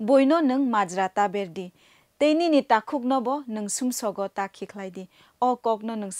बोईनो निंग माजराता बेर दी, तेनी नी ताखुगनो बो ताखिख्लाइदि सुम्सगो ताखिकलाई दी, ओ कोगनो निंग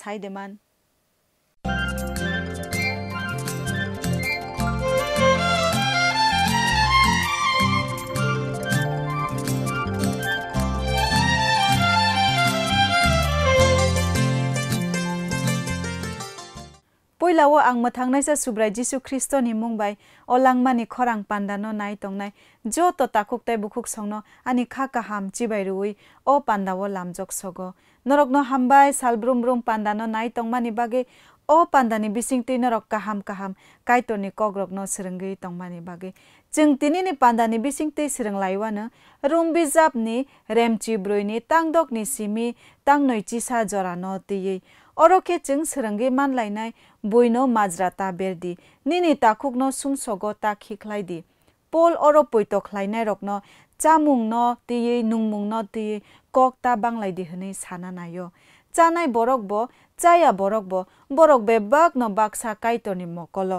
poilao ang mathang sa subrai jisu kristo ni mungbai olang mani khorang panda no nai tong nai jo to takuk tai bukuk songno ani kha ka ham chi bai rui o panda wo lamjok sogo norok no hambai salbrum brum panda no nai tong mani bage o panda ni bising ti norok kaham kaham kai to ni kogrok no srenggi tong mani bage जों तिनी पान्दानि बिसिंते सिरंग लाइवानो रुम बिजाबनि रेमचि ब्रुइनि तांदकनि सिमि तांनैचि सा जरा न तियै अरखे जों सिरंगे मानलायनाय अरख केचिङ सरङ्गि मन ल माजरा ता बि निनि टाखुन सूङग त खिख्लैदि पोल अरो पैट्लै नग्नो चा म तिय नङ मङ न तिय कक ता बङ्लि हु साना नय। चा नै बरब चाहिँ बरक् बग नो बग् कइटर नि मकल।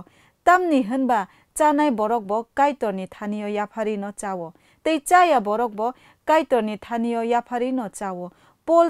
त हुन्ब चा नै बरब कय्तर चाव। थानयोफारी नो चाओ ताइ बग कि थानयोफारी नो चाओ पल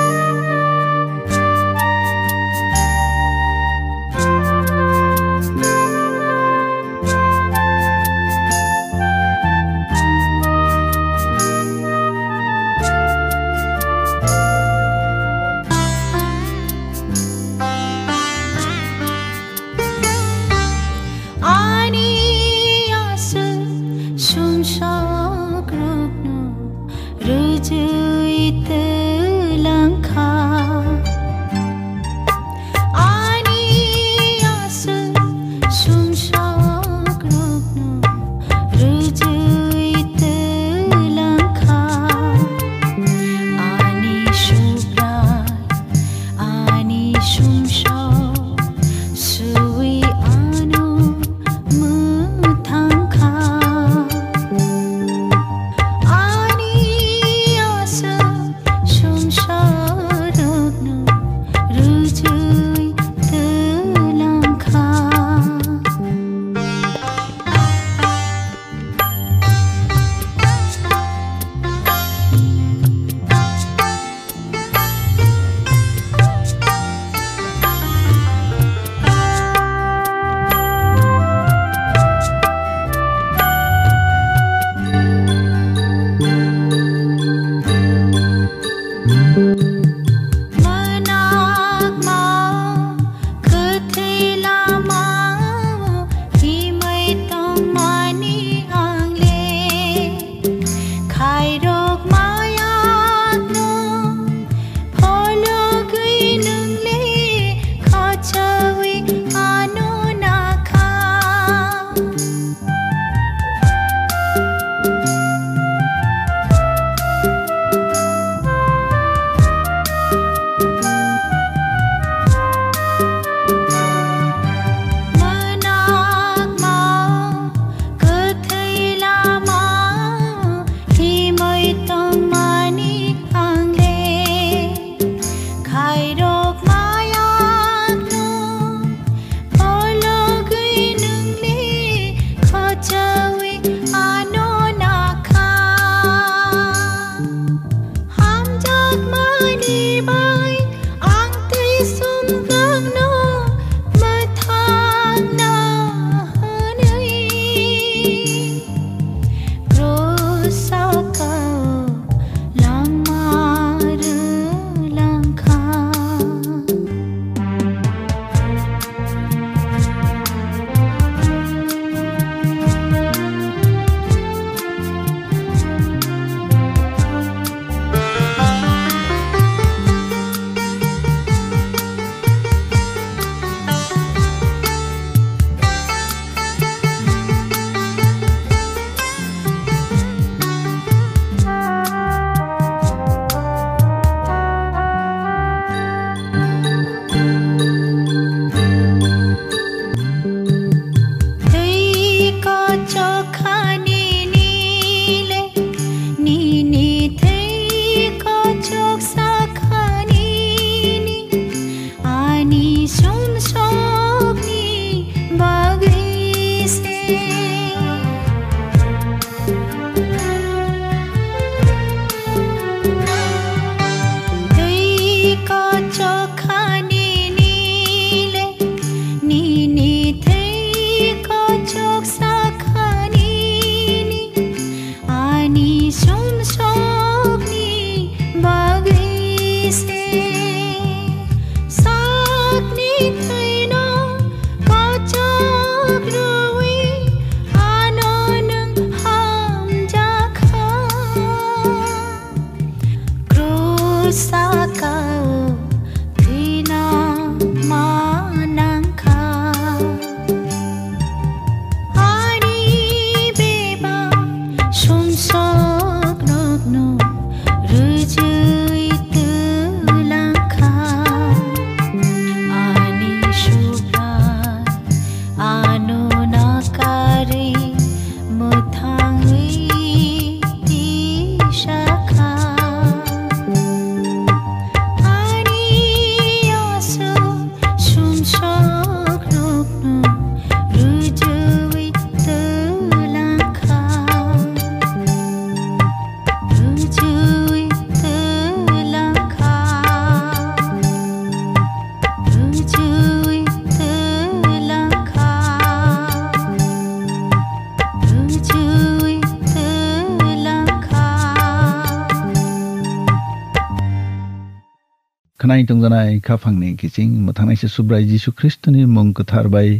khonai tongjanai khafangni kiching muthangnai se subrai jisu kristoni mung kuthar bai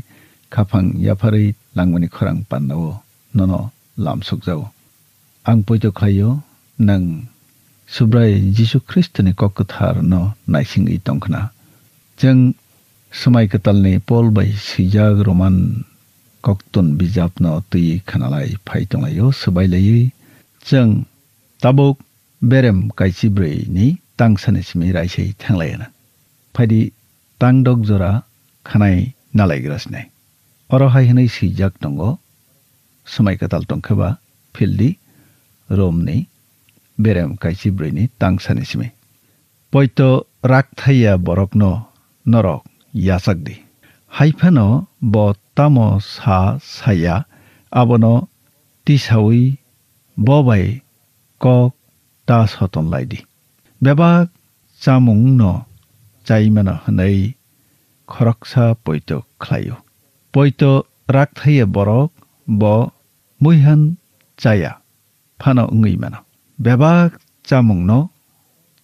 khafang yaphari langmani khorang pannao nono lamsuk jau ang poito khlayo nang subrai jisu kristoni kok kuthar no naisingui tongkhana जों समाय कतालनि पल बाय सिजाग रमान कक्तन बिजाबनो तै खानालाय फाय दंलायो सोबायलायै जों ताबुक बेरेम tang sani simi raisei thanglaiana phadi tang dok jora khanai nalaigrasne oro hai hinai sijak tongo সময় কাতাল টংখেবা ফিল্ডি রোমনি বেরেম কাইচি ব্রইনি borok no norok yasak বরকন নরক ইয়াসাকদি bo tamo sa saya abono tisawi তিসাউই ববাই কক তা সতন লাইদি bebak chamung no chaimano hanai khoroksa poito khlayo poito rak thaiya borok bo muihan chaya phano ungui mano bebak chamung no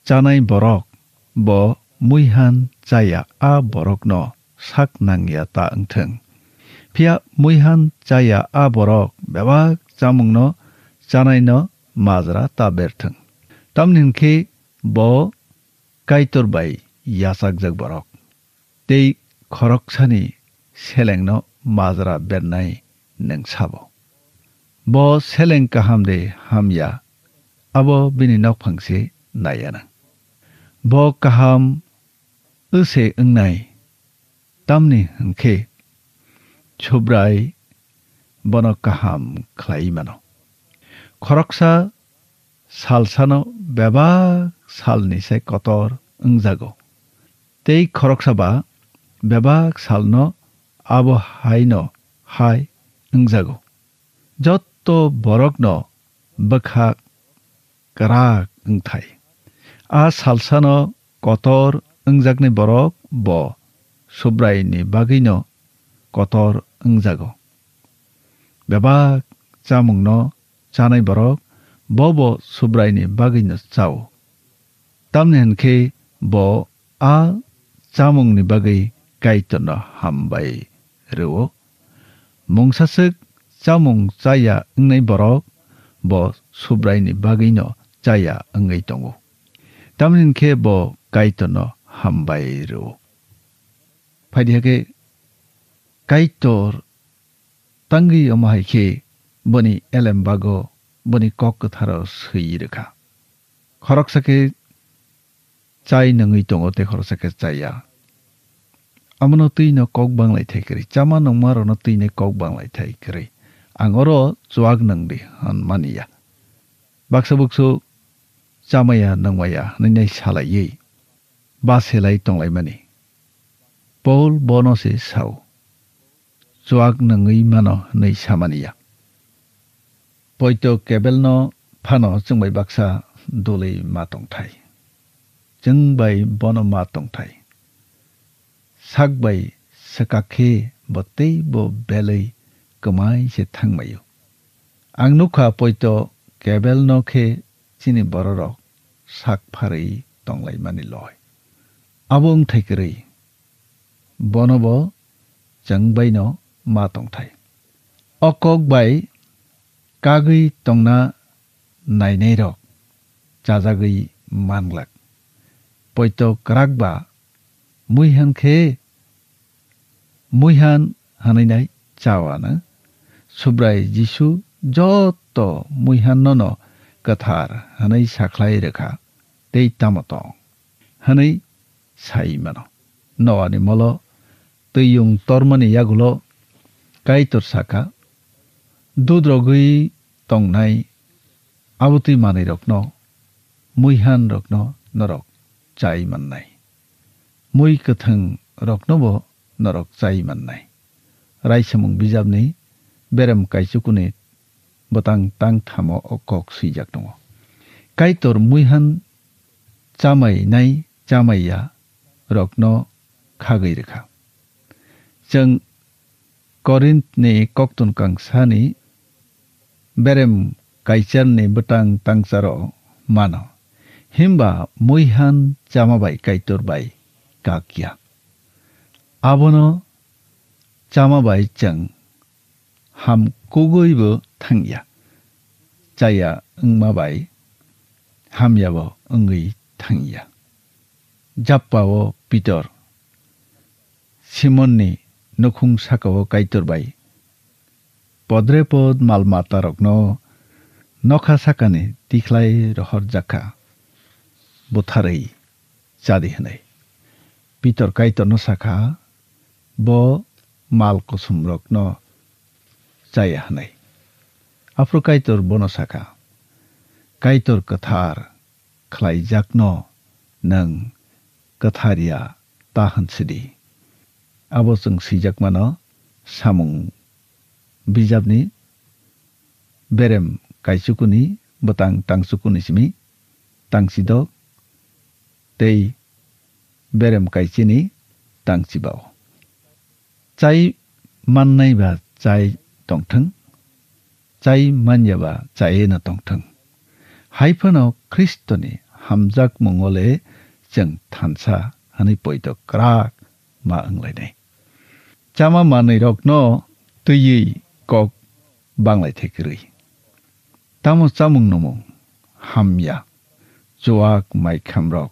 chanai borok bo muihan chaya a borok no sak nangya ta angtheng phia muihan chaya a borok bebak chamung no chanai no majra ta bertheng tamnin khi bo-kaitor-bai yasakjak-borok. Tei khoroksani selengno majra bernai neng sabo. Bo seleng kahamde hamya abo bini nok phangse nayanang. Bo kaham use ngnai tamni hngkhe chobrai bono kaham khlai mano. খরকসা সালসানো ব্যবা চাল নিছে কটৰ ইংজাগ তেই খৰক চাবা বেবাক চাল ন আৱ হাই ন হাই ইংজাগ যত ত বৰক ন বখাক কৰাক ইংঠাই আ চালচা ন কটৰ ইংজাগনি বৰক ব চুব্ৰাইনি বাগৈ ন কটৰ ইংজাগ বেবাক জামুং ন জানাই বৰক ব ব চুব্ৰাইনি বাগৈ ন চাওঁ। Tamni hinkhe bo a chamungni bagai kaitono hambai reo mungsasik chamung chaya ungnai borok bo subraini bagino chaya ungai tongo tamni hinkhe bo kaitono hambairo phaidhake kaitor tangi omahai khe boni elembago boni kok tharo suyirka khorok sake chai nangui tongo te khoro sake chai chaya amono tui no kok banglai thai kri chama nongmaro no tui ne kok banglai thai kri angoro chuak nangdi han mani ya. Baksa buksu, chama ya chamaya nangmaya nai salai yei. Ba tong lai mani. Paul bono se sau. Chuak nangai mano nei ya. poito kebel no phano chungbai baksa dolei matong thai. chungbai bono ma tong thai sakbai sakakhe botei bo belei kamai se thangmayu ang nukha poito kebel no khe chini bororok sak pharei tonglai mani loy abong thaikrei बनब जों बैनो मा तंथाय अकक बाय कागै तंना नायनाय रक जाजागै poito krakba mui han khe. Mui han hanai nai chawa na. Subrai jisu joto mui han no no kathar hanai sakhlai rekha tei tamato. Hanai sai mano. No ani molo tuyung tormani yagulo, kaitor saka. Dudrogui tongnai abuti manai rokno muihan rokno norok. रक्न नरक चाइ माननाय मुइ कथों रक्नबो नरक चाइ माननाय रायसमुं बिजाबनि बेराम काइसुकुनि बतां तां थामो अकक सुइजाक दङ काइतर मुइहान चामाय नाय चामाइया रक्न खागै रेखा जों करिन्थनि कक्तुन कांसानि बेरेम काइचारनि बटां तांसारो मानो হিম্বা মৈহান চামাবাই কাইতর বাই কাকিয়া। আবন চামাবাই চং হাম কগৈব থাঙ্গিয়া। চাইয়া ওংমাবাই হামিয়াব ওঙ্গৈ থাঙ্গিয়া। জাপ্পাও পিতর সিমননি নখুং সাকাও কাইতোরবাই পদ্রে পদ মালমাতারকন নখা সাকানে তিখলাই রহর জাখা। बुथारै जादि होनाय पितर काइतर न साखा ब माल कुसुम रक्नो जाया होनाय आफ्रो काइतर बन साखा काइतर कथार खलाय जाकनो नों कथारिया ताहनसिदि आबो जों सैजाक मानो सामुं बिजाबनि बेरेम काइसुकुनि बतां tei berem kaichini tangchibao chai mannai ba chai tongthang chai manya ba chai na tongthang haifano kristoni hamjak mongole cheng thansa hani poito krak ma anglai nei chama manai rok no tuyi kok banglai thekri tamo chamung nomo hamya chuak mai khamrok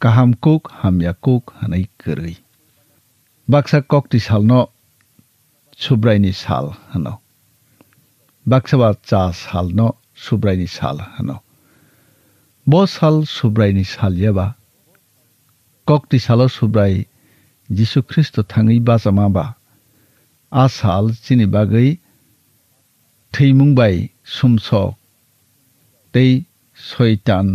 কাহাম কুক হামিয়া কুক হানাই কৰি বাক্সা ককটি সাল ন সুব্রাইনি সাল হানো বাক্সাবা চা সাল ন সুব্রাইনি সাল হানো ব সাল সুব্রাইনি সালিয়াবা ককটি সাল সুব্রাই যীশু খ্রিস্ট থাঙি বাজামাবা আ সাল চিনি বাগৈ থৈমুং বাই সুমসক তেই ছয়টান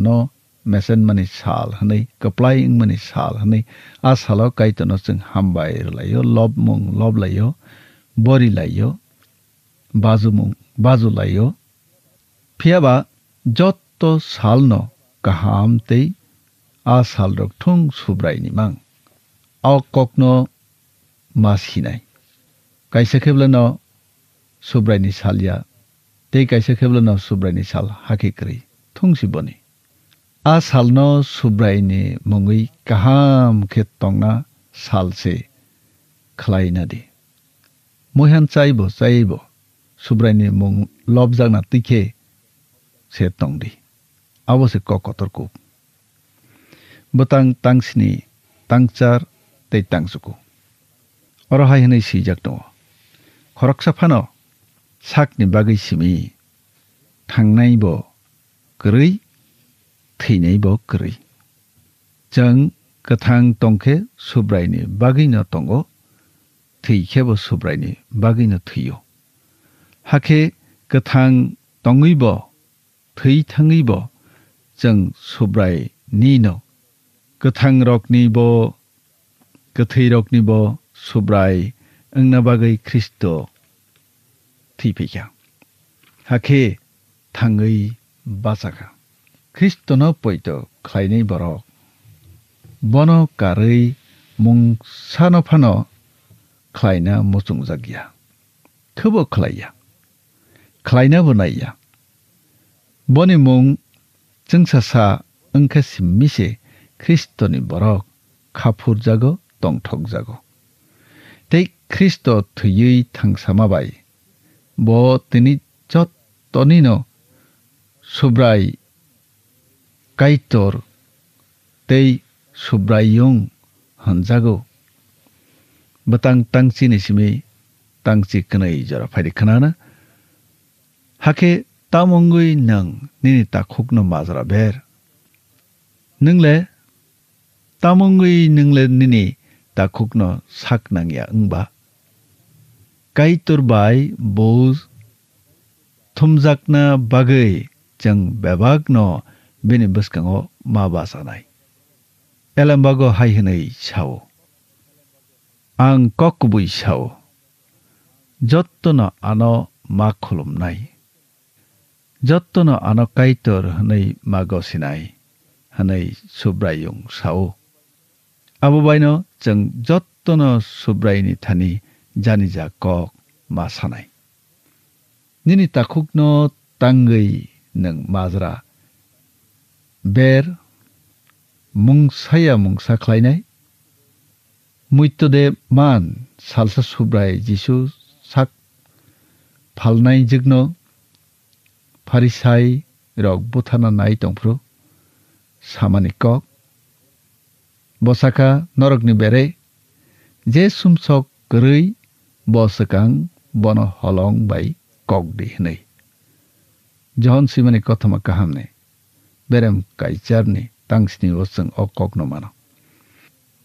মেসেন মানে সাল হই কপ্লাই ইং মানে সাল হই আ সালাও কাইতনো চিং হামবাই লাইও লব মুং লব লাইও বরি লাইও বাজু মুং বাজু লাইও ফিয়াবা যত সাল ন কাহাম তেই আ সাল রক ঠুং সুব্রাইনি মাং আও ককনো মাস হিনাই কাইসা খেবলেন সুব্রাইনি সালিয়া তেই কাইসা খেবলেন সুব্রাইনি সাল হাকি করি থুংসি বনি आ सालनो सुब्रायनि मुङै गाहाम खे तंना सालसे खलायना दे मोहान चाइबो चाइबो सुब्रायनि मुं लबजागना तिखे से तंदि आवसे ककतरको बतां तांसिनि तांचार तै तांसुको अरहाय हनै सिजाक दङ खरकसा फानो साकनि बागै सिमि थांनायबो गोरै thei bo kri chang kathang tongkhe subrai ni bagina tongo thei khebo subrai ni bagina thiyo hakhe kathang tongi bo thei thangi bo chang subrai ni no kathang rok ni bo kathei rok ni bo subrai 응나 바의 크리스도 티피야 하케 탕의 바사가 kristona poito khainei borok bono karui mung sano phano khlaina muchungjakya khebo khlaiya khlaina bunaiya boni mung chungsasa ongkha simmi se kristoni borok khapurjago tongthokjago tei kristo thuyui thangsamabai bo tini chot tonino subrai kaitor, tei subrayung hanjago batang tangsi ni simi, tangsi knai jara phari khanana hake tamongui nang nini takhukno mazra ber. Nungle, tamongui nungle nini takukno saknangya ngba kaitor bai boz thumjakna bagai bắc no. bini buskango ma basanai. Elambago haihinai shao. Ang kokubui shao. Jottono ano makulum nai. Jottono ano kaitor hanai ma gosinai. Hanai subrayung shao. Abu baino chang jottono subrayini thani janija kok ma sanai. Nini takukno tanggai nang mazra बेर मुंसाया मुंसा ख्लायनाय मुइतदे मान सालसा सुब्राय जिसु साक फालनाय जिग्नो फारिसाय रक बुथाना नाय दंफ्रु सामानि कक bosaka norok ni bere je sumsok kerui bosakang bono holong bai kok di hnei john simani kothama kahamne berem kai charni tangsni osang okok no mana.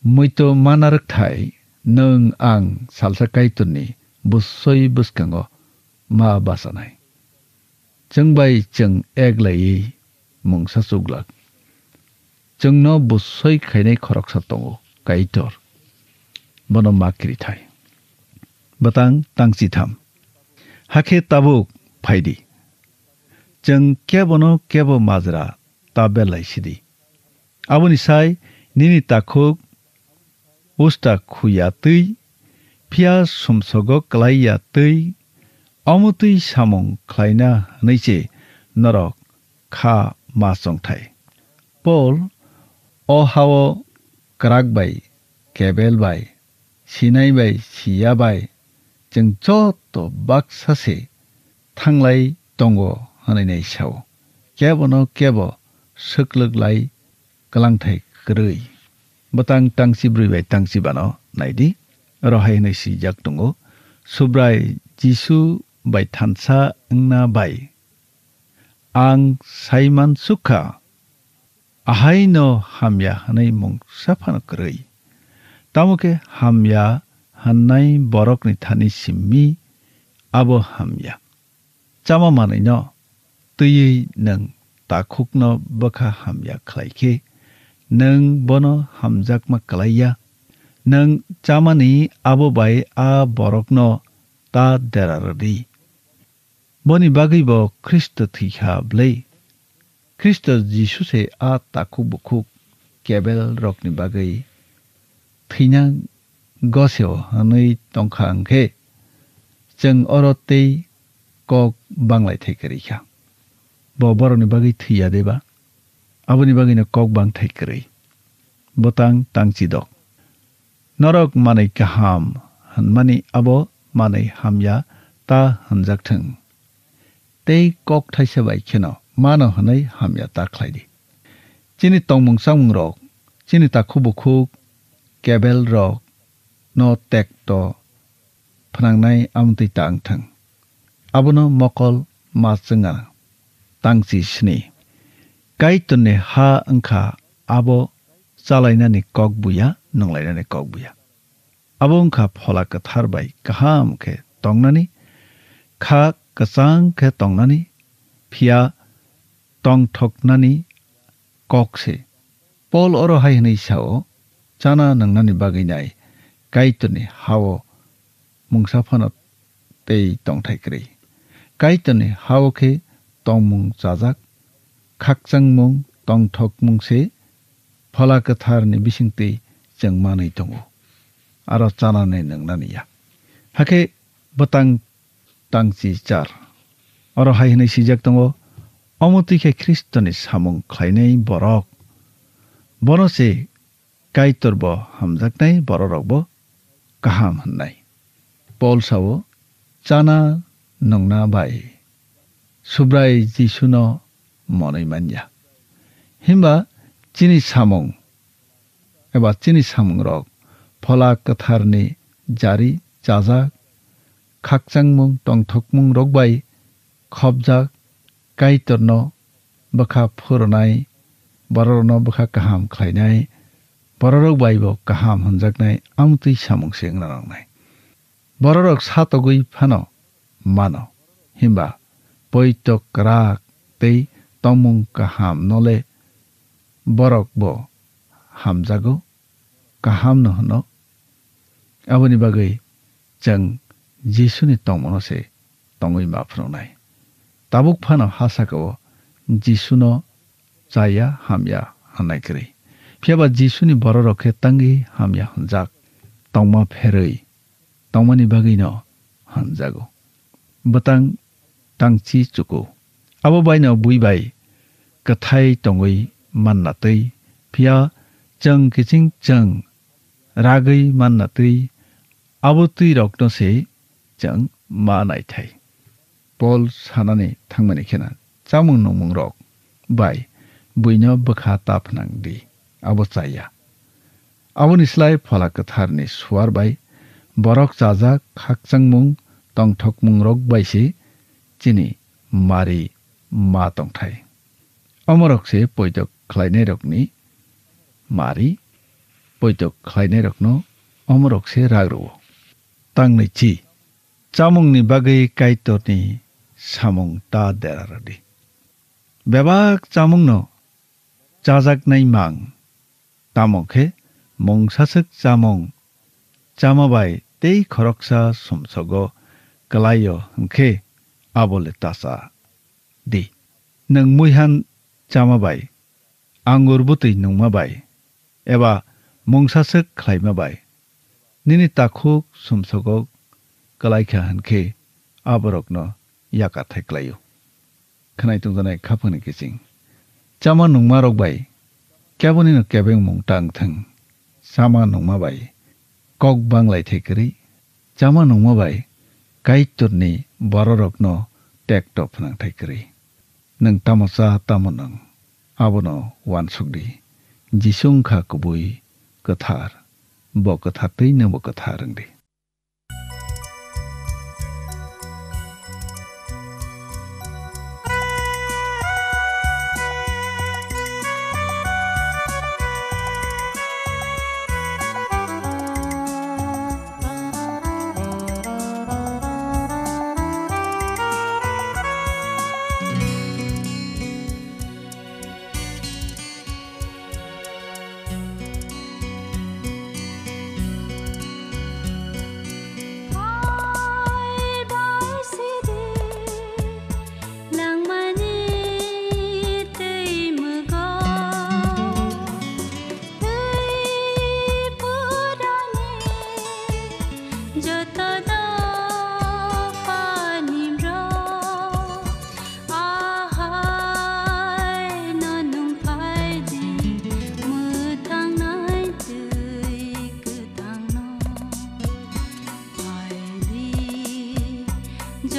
Muito manarak thai, nung ang salsa kai tunni busoi buskango, ma basanai. Chung bai chung eglai mung sa suglak. Chung no busoi khainai khorok sa tongo, kaitor. Bono makri thai. Batang tangsi tham. Hakhe tabuk phaidi chung kebono kebo majra जों केबनो केबो माजरा ताबेलायसिदि आबुनि साय निनि ताखुक उस्ता खुया तै फिया सुमसगो क्लाइया तै अमुतै सामं ख्लायना नैसे नरक खा मासंथाय पल अहाव क्राकबाय केबेलबाय सिनायबाय सियाबाय जों जत बाक्सासे थांलाय दङ होननाय साव केबनो केब sức lực lại kalang thai krui batang tang sĩ bri bai tang si bano nai di rohai nai si jak tungo subrai jisu bai thansa ngna bai ang saiman sukha ahai no hamya hanai mong safan krui tamoke hamya hanai borok ni thani mi, à abo hamya chama manai no tuy nang takhukno bakha hamya khlaike nang bono hamjakma kalaiya nang chamani abo bai a borokno ta deraradi boni bagibo khristo thikha blei. Khristo jisu se a takhu bukhuk kebel rokni bagai thina goseo hanui tongkhang khe cheng orotei kok banglai thekari kha boroni bagui thuya deba aboni bagina kok bang thaikrei botang tangchi dok norok manai kaham han mani abo manai hamya ta hanjak thang tei kok thai se bai kheno mano hanai hamya ta khlai di chini tongmung samung rok chini ta khubu khuk kebel rok no tek to phanang nai amti tang thang abono mokol ma chunga tangchi sni kai tunne ha angkha abo chalainani kok buya nonglainani kok buya abo angkha phola kathar bai kaham khe tongnani kha kasang khe tongnani phia tong thoknani kokse pol oro hai nei sao chana nangnani baginai kaituni hawo mungsa phano tei tong thai kri kai tani hao khe tong mung chajak khakchang mung tong thok mung se phala kathar ni bising tei chang manai tongo aro chana nei nangnani ya hake batang tangchi char aro hai nei sijak tongo অমতি খে খ্রিস্টনি সামুং subrāi jīshū no monai manja. Himba chini samung eba chini samung rok phola kathar ni jari chajak khakchangmung tongthokmung rok bai khobjak kaitorno bakha phuranai bororno bakha kaham khlainai bororok bai bo kaham hunjaknai amtui samung sengrangnai bororok satogui phano mano himba পৈতক ৰাগ তেই তমুং কাহাম নলে বৰক ব হাম যাগ কাহাম নহন আবনি বাগৈ যং যীশুনি তমনসে তঙৈ মাফ্ৰ নাই তাবুক ফান হাচা কব যীশুন যায়া হামিয়া হানাইকৰি ফিয়াবা যীশুনি বৰ ৰখে তাঙি হামিয়া হঞ্জাক তংমা ফেৰৈ তমনি বাগৈ ন হঞ্জাগ বতাং ति चुकु। अब बनाउ बुबा कथाै टै मन नै फिया चङ किचिङ चङ रागै म त अब तुई रग्छि बल सान ठाउँ चामङ मग बुन बा त अब चाहिँ अब निस्कार नि सोहार बरक चाजा खाकचङ म टक मङ रग chini mari ma tongthai amorok se poitok khlainai rokni mari poitok khlainai rokno amorok se ragro tangni chi chamungni bagai kaitorni samung ta deraradi. Bebak chamung no chajak nai mang tamokhe mong sasak chamung chamabai tei khoroksa somsogo kalayo hmkhe abole tasa di. Nang muihan chamabai. Angur butui nungmabai eba mongsasak khlaimabai nini takhuk somsogo kalaikha hankhe aborokno yaka thaiklayo khanai tungjanai khapani kising. Chama nungma rok bai. Kyaboni no kyabeng mung tang thang. Sama nungma bai kok banglai thaikri chama nungma bai បររកណោតែកតបណងថៃគ្រីនឹងតមសាតមនងអបណោវ៉ាន់សុកឌីជីសុងខាកបុយកថារបកថាទីនៅបកថារងឌី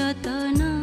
रतना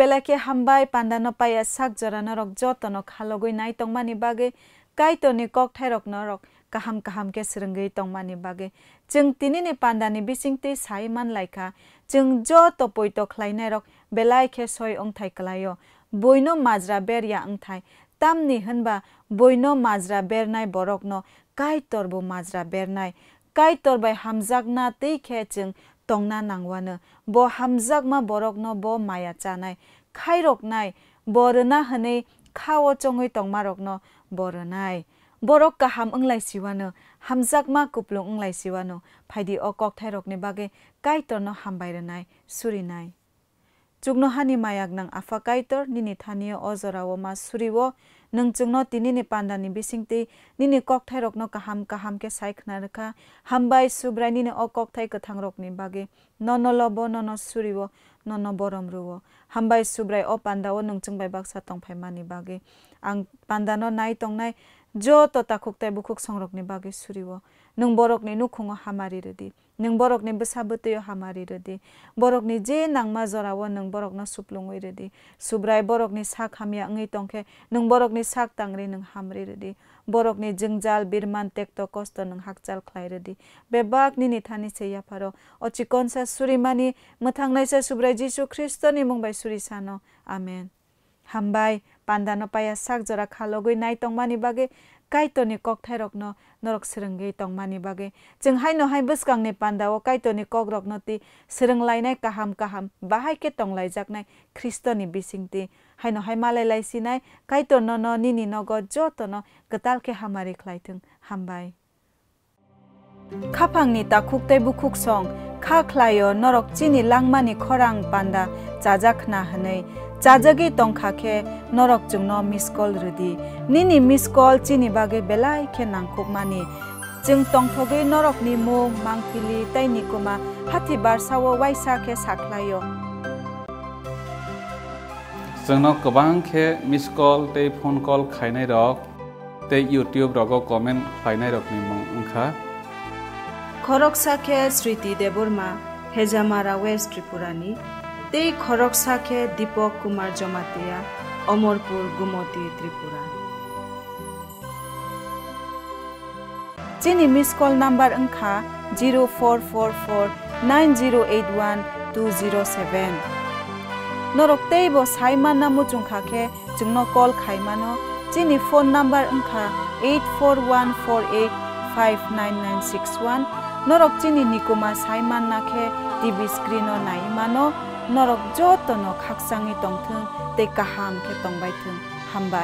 বেলাকে হামবাই পাণ্ডা নপাই চাক জৰা নৰক যতন খালগৈ নাই টংমানি বাগে কাইটনি কক ঠাইৰক নৰক কাহাম কাহামকে চিৰংগী টংমানি বাগে। যোন তিনিনি পাণ্ডানি বিচিংটি চাই মান লাইকা যোন নাই পৈত খাইনাইৰক খে ছয় অংঠাই কলাই বৈন মাজৰা বেৰিয়া অংথাই তামনি হা বইন মাজৰা বেৰনাই বৰক ন কাইটৰবো মাজৰা বেৰনাই কাই বাই হামজাক না তেইখে যোন tongna nangwano bo hamjakma borokno bo maya chanai khairoknai borna hne khao chongoi tongmarokno boronai borok kaham onglai siwano hamjakma kuplong onglai siwano phaidi okok thairokni bage kaitorno hambairanai surinai chugno hani mayak nang afa kaitor nini thaniyo ojorao ma suriwo nung chungno tini ni panda ni bisingti nini kok thai rok no kaham kaham ke sai khna rakha hambai subrai nini o kok thai kathang rok ni bage no no lobo no no suriwo no no borom ruwo hambai subrai o panda o nung chung bai baksa tong phai mani bage ang panda no nai tong nai jo to takhuk tai bukhuk songrok ni bage suriwo नों बरकनि नुखुङो हामारि रोदि नों बरकनि बेसाबोतयो हामारि रोदि बरकनि जे नांमा जराव नों बरकनो सुप्लुङै रोदि सुब्राय बरकनि साक हामिया ङै तंखे नों बरकनि साक तांरि नों हामरि रोदि बरकनि जोंजाल बिरमान टेक्ट' कस्त' नों हाकजाल ख्लाय रोदि बे बागनि निथानि सैयाफारो अचिकनसा सुरिमानि मोथांनायसा सुब्राय जिसु ख्रिस्टनि मुंबाय सुरिसानो आमेन हामबाय पान्दानो पाया साक जरा खालगै नायतंमानि बागे कायत'नि ककथाय रकनो norok serengge tongmani bage cheng haino hai buskang ne panda o kaito ni kogrok noti sereng lainai kaham kaham bahai ke tonglai jaknai kristo ni bisingte haino hai malai lai sinai kaito no no ni ni no go jo to no gatal ke hamari khlaitung hambai खाफांनि ताखुक तै बुखुक सं खा ख्लायो नरक चिनि लांमानि खरां पान्दा जाजाखना हनै চাজাগি টংখাকে নরক চুং ন মিস কল রুদি নি মিস কল চিনি বাগে বেলাই খে নাংখুক মানি চিং টংথগে নরক নি মু মাংফিলি তাই নি কুমা হাতি বার সাও ওয়াইসা খে সাকলায়ো চিং গবাং খে মিস কল তে ফোন কল খাইনাই রক তে ইউটিউব রগ কমেন্ট খাইনাই রক নি মু উংখা খরক সাখে স্মৃতি দেবর্মা তেই ঘৰক চাখে দীপক কুমাৰ জমাতিয়া অমৰপুৰ গুমতী ত্ৰিপুৰা। চিনি মিছ কল নাম্বাৰ অংখা zero' four four four nine zero' eight one two zero' seven নৰক নৰকতেইব চাইমান নামো জোংখাকে জোং কল খাইমানো। চিনি ফোন নাম্বাৰ অংখা eight four one four eight five nine nine six one নৰক চিনি নিকুমা চাইমান নাখে টিভি স্ক্ৰীণৰ নাইমানো। นรกโดตโนหักสังอีตองทึงเตกะหามแค่ตองใบทึงหมใบ